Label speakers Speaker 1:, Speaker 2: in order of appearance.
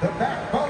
Speaker 1: the backbone